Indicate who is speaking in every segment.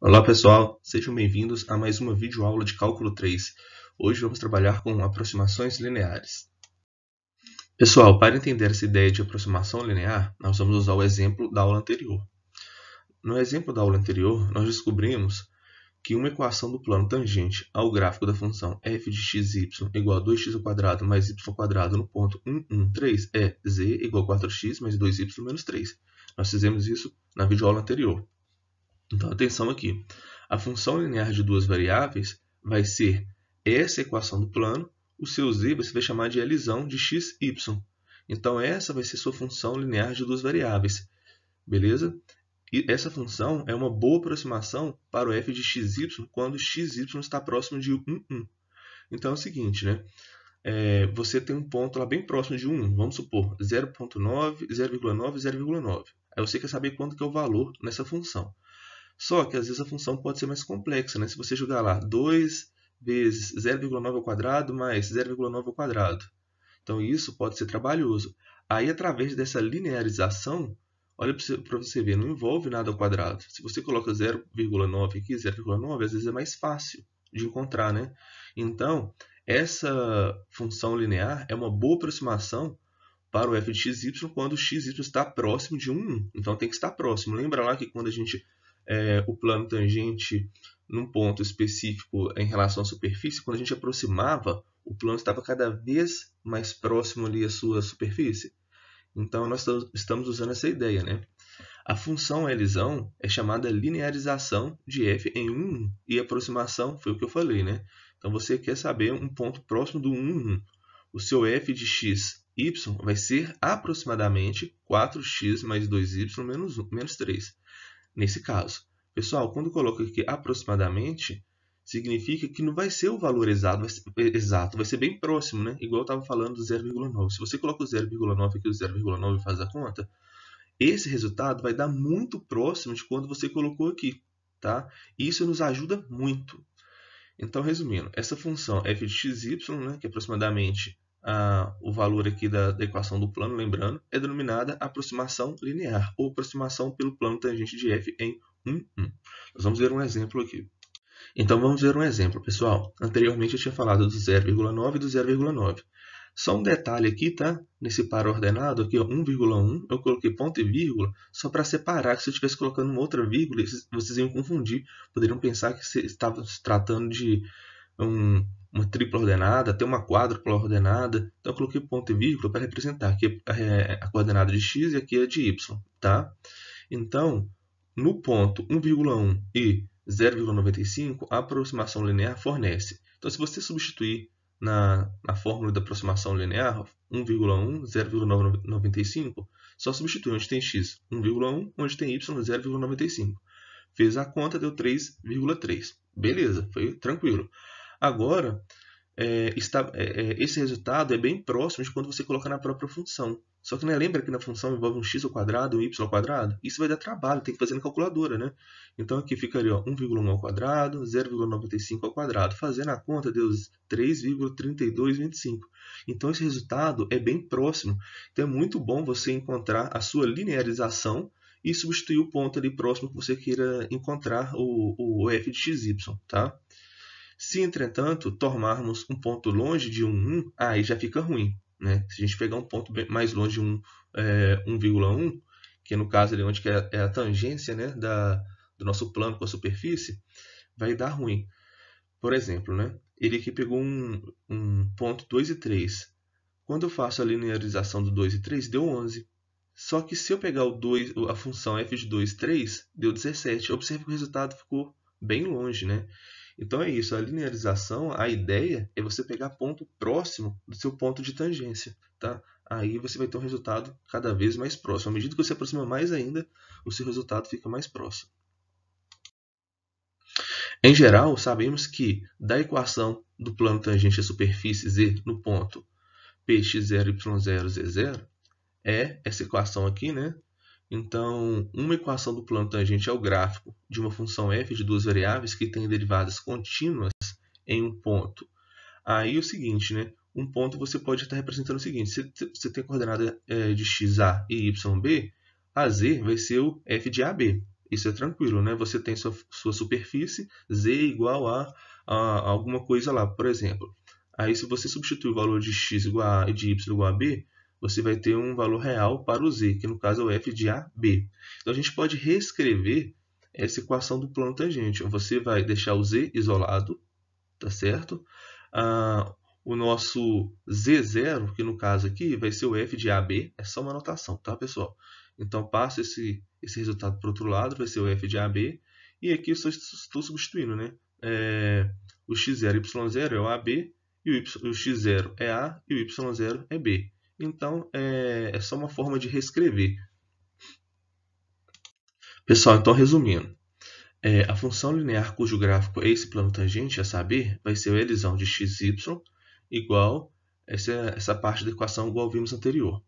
Speaker 1: Olá pessoal, sejam bem-vindos a mais uma videoaula de Cálculo 3. Hoje vamos trabalhar com aproximações lineares. Pessoal, para entender essa ideia de aproximação linear, nós vamos usar o exemplo da aula anterior. No exemplo da aula anterior, nós descobrimos que uma equação do plano tangente ao gráfico da função f de x y igual a 2x mais y no ponto 1, 1, 3 é z igual a 4x mais 2y menos 3. Nós fizemos isso na videoaula anterior. Então, atenção aqui. A função linear de duas variáveis vai ser essa equação do plano, o seu z você vai chamar de elisão de x, y. Então, essa vai ser sua função linear de duas variáveis. Beleza? E essa função é uma boa aproximação para o f de xy quando xy está próximo de 1, 1. Então, é o seguinte, né? É, você tem um ponto lá bem próximo de 1, vamos supor, 0.9, 0,9, 0,9. Aí você quer saber quanto que é o valor nessa função. Só que às vezes a função pode ser mais complexa, né? Se você jogar lá 2 vezes 0,9 ao quadrado mais 0,9 ao quadrado. Então isso pode ser trabalhoso. Aí através dessa linearização, olha para você ver, não envolve nada ao quadrado. Se você coloca 0,9 aqui, 0,9, às vezes é mais fácil de encontrar, né? Então, essa função linear é uma boa aproximação para o f de xy quando o xy está próximo de 1. Então tem que estar próximo. Lembra lá que quando a gente é, o plano tangente num ponto específico em relação à superfície, quando a gente aproximava, o plano estava cada vez mais próximo ali à sua superfície. Então, nós estamos usando essa ideia. Né? A função elisão é chamada linearização de f em 1 e aproximação foi o que eu falei. Né? Então, você quer saber um ponto próximo do 1, 1. O seu f de x, y vai ser aproximadamente 4x mais 2y menos, 1, menos 3 nesse caso. Pessoal, quando coloco aqui aproximadamente, significa que não vai ser o valor exato, vai ser, exato, vai ser bem próximo, né? Igual eu estava falando do 0,9. Se você coloca o 0,9 aqui, o 0,9 faz a conta, esse resultado vai dar muito próximo de quando você colocou aqui, tá? Isso nos ajuda muito. Então, resumindo, essa função f de né, que é aproximadamente ah, o valor aqui da, da, equação do plano, lembrando, é denominada aproximação linear, ou aproximação pelo plano tangente de f em 1, 1. Nós vamos ver um exemplo aqui. Então, vamos ver um exemplo, pessoal. Anteriormente eu tinha falado do 0,9 e do 0,9. Só um detalhe aqui, tá? Nesse par ordenado, aqui, 1,1, eu coloquei ponto e vírgula só para separar, que se eu estivesse colocando uma outra vírgula, vocês iam confundir. Poderiam pensar que estava se tratando de um, uma tripla ordenada, até uma quádrupla ordenada. Então, eu coloquei ponto e vírgula para representar é a coordenada de x e aqui a de y. Tá? Então, no ponto 1,1 e 0,95, a aproximação linear fornece. Então, se você substituir na, na fórmula da aproximação linear, 1,1, 0,95, só substitui onde tem x 1,1, onde tem y 0,95. Fez a conta, deu 3,3. Beleza, foi tranquilo. Agora, é, está, é, é, esse resultado é bem próximo de quando você coloca na própria função. Só que né, lembra que na função envolve um x ao quadrado e um y ao quadrado? Isso vai dar trabalho, tem que fazer na calculadora, né? Então aqui ficaria 1,1 ao quadrado, 0,95 ao quadrado. Fazendo a conta deu 3,3225. Então esse resultado é bem próximo. Então é muito bom você encontrar a sua linearização e substituir o ponto ali próximo que você queira encontrar o, o f de xy, tá? Se, entretanto, tomarmos um ponto longe de 1, 1, aí já fica ruim. Né? Se a gente pegar um ponto mais longe de 1, é, 1,1, que no caso ali onde é, é a tangência né, da, do nosso plano com a superfície, vai dar ruim. Por exemplo, né, ele aqui pegou um, um ponto 2 e 3. Quando eu faço a linearização do 2 e 3, deu 11. Só que se eu pegar o 2, a função f de 2, 3, deu 17. Observe que o resultado ficou bem longe. Né? Então é isso, a linearização, a ideia é você pegar ponto próximo do seu ponto de tangência, tá? Aí você vai ter um resultado cada vez mais próximo. À medida que você aproxima mais ainda, o seu resultado fica mais próximo. Em geral, sabemos que da equação do plano tangente à superfície z no ponto px0, y0, z0, é essa equação aqui, né? Então, uma equação do plano tangente ao gráfico de uma função f de duas variáveis que tem derivadas contínuas em um ponto. Aí é o seguinte, né? Um ponto você pode estar representando o seguinte: se você tem a coordenada é, de xa e yb, a z vai ser o f de ab. isso é tranquilo, né? Você tem sua, sua superfície, z igual a, a, a, alguma coisa lá, por exemplo. Aí, se você substituir o valor de x igual a, de y igual a b, você vai ter um valor real para o z, que no caso é o f de AB. Então, a gente pode reescrever essa equação do plano tangente. Você vai deixar o z isolado, tá certo? Ah, o nosso z0, que no caso aqui vai ser o f de AB, é só uma anotação, tá, pessoal? Então, passa esse, esse resultado para o outro lado, vai ser o f de AB, e aqui eu estou substituindo, né? É, o x0 e y0 é o AB, e o, y, o x0 é A e o y0 é B. Então, é, é só uma forma de reescrever. Pessoal, então resumindo, é, a função linear cujo gráfico é esse plano tangente, a saber, vai ser o Lzão de xy igual essa, essa parte da equação igual vimos anterior.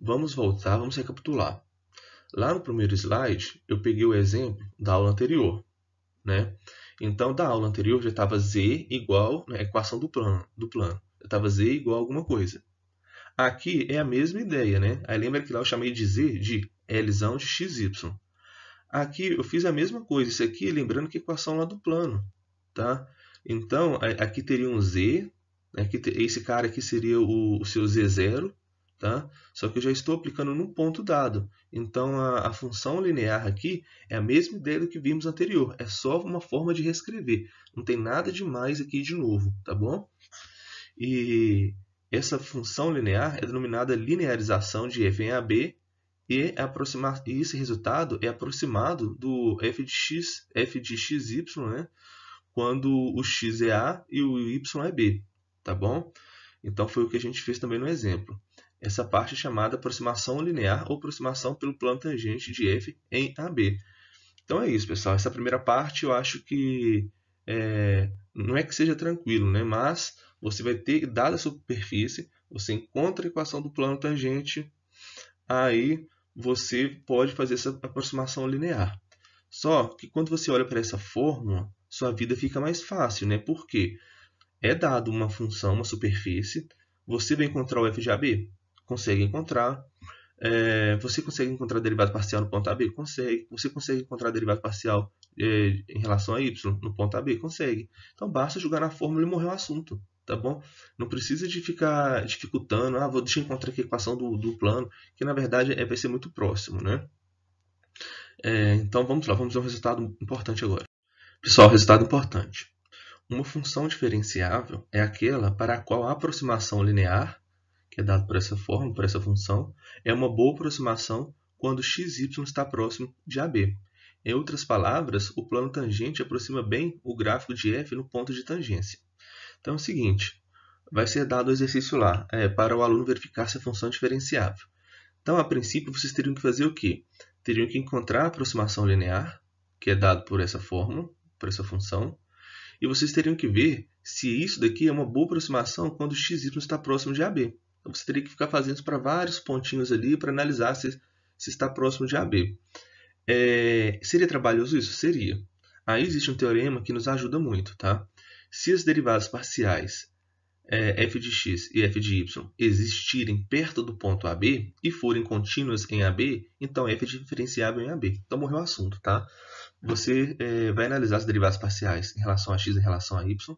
Speaker 1: Vamos voltar, vamos recapitular. Lá no primeiro slide, eu peguei o exemplo da aula anterior. Né? Então, da aula anterior já estava z igual a né, equação do plano. Do plano. Estava z igual a alguma coisa. Aqui é a mesma ideia, né? Aí lembra que lá eu chamei de z de Lzão de xy. Aqui eu fiz a mesma coisa. Isso aqui, lembrando que é equação lá do plano. Tá? Então, aqui teria um z. Né? Esse cara aqui seria o, o seu z0. Tá? Só que eu já estou aplicando num ponto dado. Então, a, a, função linear aqui é a mesma ideia do que vimos anterior. É só uma forma de reescrever. Não tem nada demais aqui de novo, tá bom? E essa função linear é denominada linearização de f em AB e, aproximar, e esse resultado é aproximado do f de x, f de xy, né? quando o x é A e o y é B, tá bom? Então foi o que a gente fez também no exemplo. Essa parte é chamada aproximação linear ou aproximação pelo plano tangente de f em AB. Então é isso, pessoal. Essa primeira parte eu acho que é, não é que seja tranquilo, né? mas você vai ter, dada a superfície, você encontra a equação do plano tangente, aí você pode fazer essa aproximação linear. Só que quando você olha para essa fórmula, sua vida fica mais fácil, né? Porque é dado uma função, uma superfície, você vai encontrar o f de AB? Consegue encontrar. É, você consegue encontrar a derivada parcial no ponto AB? Consegue. Você consegue encontrar a derivada parcial é, em relação a y no ponto AB? Consegue. Então basta jogar na fórmula e morrer o assunto tá bom? Não precisa de ficar dificultando, ah, vou deixar encontrar aqui a equação do, do plano, que na verdade é, vai ser muito próximo, né? É, então vamos lá, vamos ver um resultado importante agora. Pessoal, resultado importante. Uma função diferenciável é aquela para a qual a aproximação linear, que é dada por essa forma, por essa função, é uma boa aproximação quando xy está próximo de AB. Em outras palavras, o plano tangente aproxima bem o gráfico de f no ponto de tangência. Então é o seguinte, vai ser dado o exercício lá, é, para o aluno verificar se a função é diferenciável. Então, a princípio, vocês teriam que fazer o quê? Teriam que encontrar a aproximação linear, que é dado por essa fórmula, por essa função, e vocês teriam que ver se isso daqui é uma boa aproximação quando xy está próximo de AB. Então, você teria que ficar fazendo isso para vários pontinhos ali para analisar se, se está próximo de AB. É, seria trabalhoso isso? Seria. Aí existe um teorema que nos ajuda muito, tá? Se as derivadas parciais é, f de x e f de y existirem perto do ponto AB e forem contínuas em AB, então f é diferenciável em AB. Então morreu o assunto, tá? Você é, vai analisar as derivadas parciais em relação a x e em relação a y.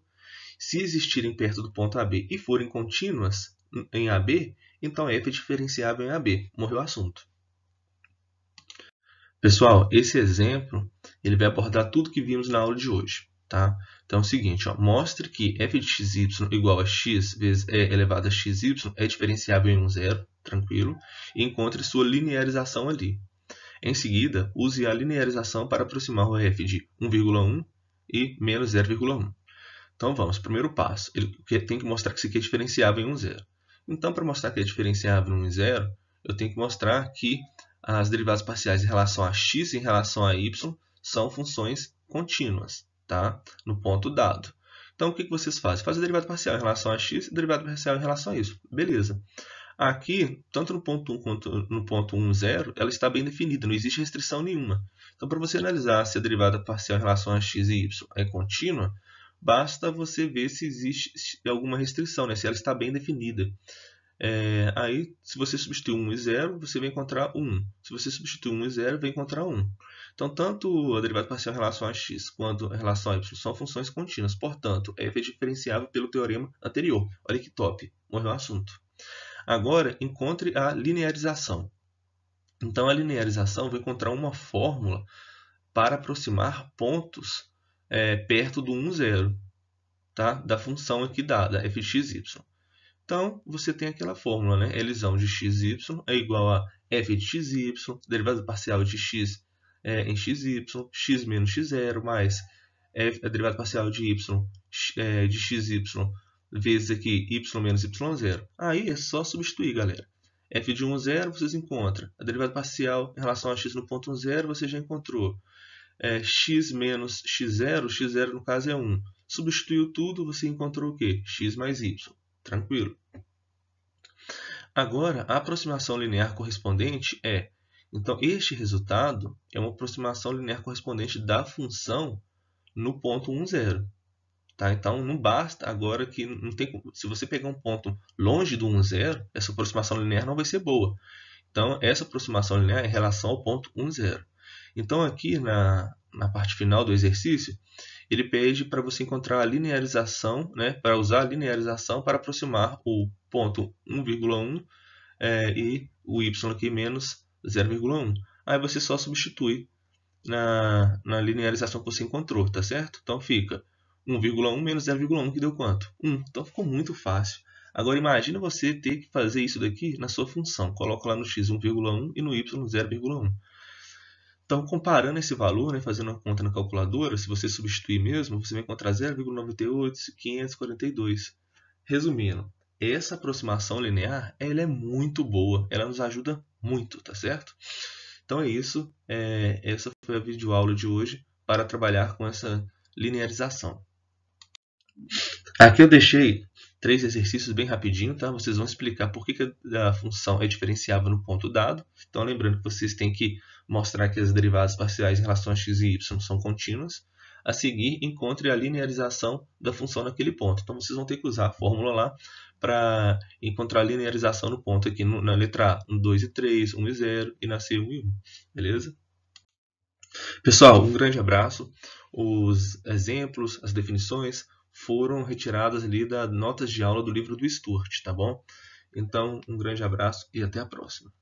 Speaker 1: Se existirem perto do ponto AB e forem contínuas em AB, então f é diferenciável em AB. Morreu o assunto. Pessoal, esse exemplo ele vai abordar tudo que vimos na aula de hoje. Tá? Então é o seguinte, ó, mostre que f de xy igual a x vezes e elevado a xy é diferenciável em um zero, tranquilo, e encontre sua linearização ali. Em seguida, use a linearização para aproximar o f de 1,1 e menos 0,1. Então vamos, primeiro passo, ele tem que mostrar que isso aqui é diferenciável em um zero. Então, para mostrar que é diferenciável em um zero, eu tenho que mostrar que as derivadas parciais em relação a x e em relação a y são funções contínuas tá? no ponto dado. Então, o que, que vocês fazem? Faz a derivada parcial em relação a x e derivada parcial em relação a isso. Beleza. Aqui, tanto no ponto 1 quanto no ponto 1, 0, ela está bem definida, não existe restrição nenhuma. Então, para você analisar se a derivada parcial em relação a x e y é contínua, basta você ver se existe alguma restrição, né? se ela está bem definida. É, aí, se você substituir 1 e 0, você vai encontrar 1. Se você substituir 1 e 0, vai encontrar 1. Então, tanto a derivada parcial em relação a x quanto em relação a y são funções contínuas. Portanto, f é diferenciável pelo teorema anterior. Olha que top, morreu o assunto. Agora, encontre a linearização. Então, a linearização vai encontrar uma fórmula para aproximar pontos é, perto do 1, 0, tá? da função aqui dada, fxy. Então, você tem aquela fórmula, né? Elisão de xy é igual a f de xy, derivada parcial de x é, em xy, x menos x0, mais f, a derivada parcial de y é, de xy vezes aqui y menos y0. Aí é só substituir, galera. f de 1, 0, vocês encontram. A derivada parcial em relação a x no ponto 0, você já encontrou. É, x menos x0, x0 no caso é 1. Substituiu tudo, você encontrou o quê? x mais y. Tranquilo. Agora, a aproximação linear correspondente é... Então, este resultado é uma aproximação linear correspondente da função no ponto 1, 0. Tá? Então, não basta agora que não tem, se você pegar um ponto longe do 1, 0, essa aproximação linear não vai ser boa. Então, essa aproximação linear é em relação ao ponto 1, 0. Então, aqui na, na parte final do exercício, ele pede para você encontrar a linearização, né, para usar a linearização para aproximar o ponto 1,1 é, e o y aqui menos 0,1. Aí você só substitui na, na linearização que você encontrou, tá certo? Então fica 1,1 menos 0,1, que deu quanto? 1. Então ficou muito fácil. Agora imagina você ter que fazer isso daqui na sua função. Coloca lá no x 1,1 e no y 0,1. Então, comparando esse valor, né, fazendo uma conta na calculadora, se você substituir mesmo, você vai encontrar 0,98542. Resumindo, essa aproximação linear ela é muito boa, ela nos ajuda muito, tá certo? Então é isso, é, essa foi a videoaula de hoje para trabalhar com essa linearização. Aqui eu deixei três exercícios bem rapidinho, tá? Vocês vão explicar por que, que a função é diferenciável no ponto dado. Então, lembrando que vocês têm que mostrar que as derivadas parciais em relação a x e y são contínuas. A seguir, encontre a linearização da função naquele ponto. Então, vocês vão ter que usar a fórmula lá para encontrar a linearização no ponto aqui no, na letra A, 1, 2 e 3, 1 e 0, e na C, 1 e 1. Beleza? Pessoal, um grande abraço. Os exemplos, as definições, foram retiradas ali das notas de aula do livro do Sturt, tá bom? Então, um grande abraço e até a próxima.